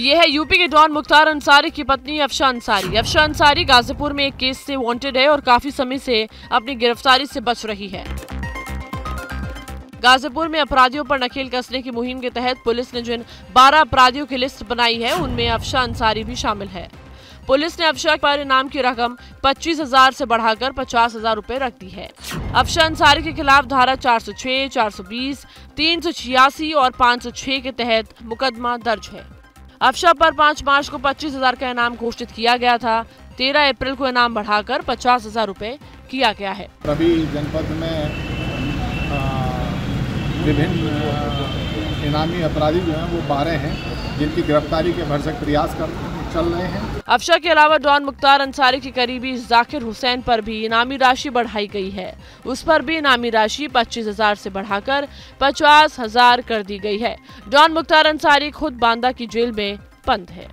ये है यूपी के डॉन मुख्तार अंसारी की पत्नी अफशा अंसारी। अफशा अंसारी गाजीपुर में एक केस से वांटेड है और काफ़ी समय से अपनी गिरफ्तारी से बच रही है। गाजीपुर में अपराधियों पर नकेल कसने की मुहिम के तहत पुलिस ने जिन 12 अपराधियों की लिस्ट बनाई है उनमें अफशा अंसारी भी शामिल है। पुलिस ने अफशा पर इनाम की रकम पच्चीस हज़ार ऐसी बढ़ाकर पचास हज़ार रूपए रख दी है। अफशा अंसारी के खिलाफ धारा 406, 420, 386 और 506 के तहत मुकदमा दर्ज है। अफशा पर 5 मार्च को पच्चीस हज़ार का इनाम घोषित किया गया था। 13 अप्रैल को इनाम बढ़ाकर पचास हज़ार रूपए किया गया है। रवि जनपद में विभिन्न इनामी अपराधी जो हैं वो बारह हैं, जिनकी गिरफ्तारी के भरसक प्रयास कर चल रहे हैं। अफशा के अलावा डॉन मुख्तार अंसारी के करीबी जाकिर हुसैन पर भी इनामी राशि बढ़ाई गई है। उस पर भी इनामी राशि पच्चीस हज़ार ऐसी बढ़ाकर पचास हज़ार कर दी गई है। डॉन मुख्तार अंसारी खुद बांदा की जेल में बंद है।